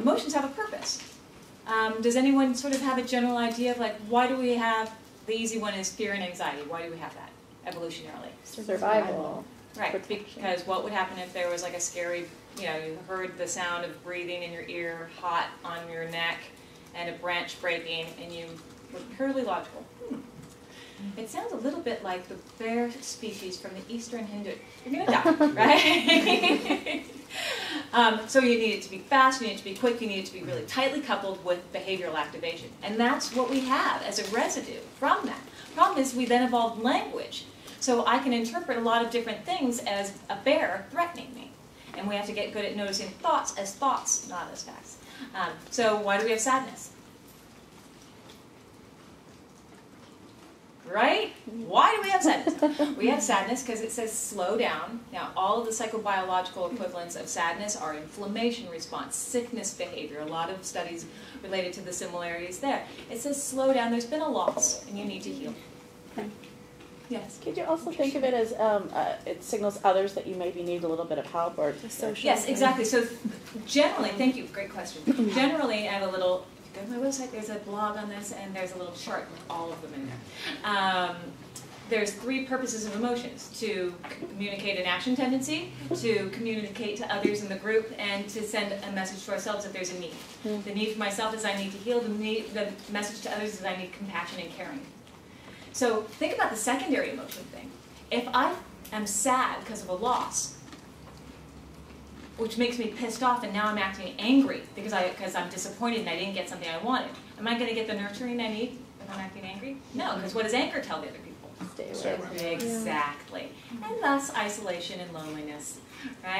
emotions have a purpose. Um, does anyone sort of have a general idea of like, why do we have, the easy one is fear and anxiety, why do we have that evolutionarily? Survival. Right, Protection. because what would happen if there was like a scary, you know, you heard the sound of breathing in your ear, hot on your neck, and a branch breaking, and you were purely logical. Hmm. It sounds a little bit like the bear species from the eastern Hindu. You're gonna die, right? um, so you need it to be fast, you need it to be quick, you need it to be really tightly coupled with behavioral activation. And that's what we have as a residue from that. Problem is we then evolved language. So I can interpret a lot of different things as a bear threatening me. And we have to get good at noticing thoughts as thoughts, not as facts. Um, so why do we have sadness? Right? Why do we have sadness? we have sadness because it says slow down. Now, all of the psychobiological equivalents of sadness are inflammation response, sickness behavior. A lot of studies related to the similarities there. It says slow down. There's been a loss, and you need to heal. Yes. Could you also think of it as um, uh, it signals others that you maybe need a little bit of help or social? Yes, exactly. So generally, thank you, great question. Generally, I have a little, if you go to my website, there's a blog on this, and there's a little chart with all of them in there. Um, there's three purposes of emotions, to communicate an action tendency, to communicate to others in the group, and to send a message to ourselves if there's a need. Mm. The need for myself is I need to heal, the, need, the message to others is I need compassion and caring. So think about the secondary emotion thing. If I am sad because of a loss, which makes me pissed off, and now I'm acting angry because I because I'm disappointed and I didn't get something I wanted. Am I going to get the nurturing I need if I'm acting angry? No, because what does anger tell the other people? Stay Stay away. away. Exactly, and thus isolation and loneliness, right?